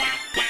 quack, quack.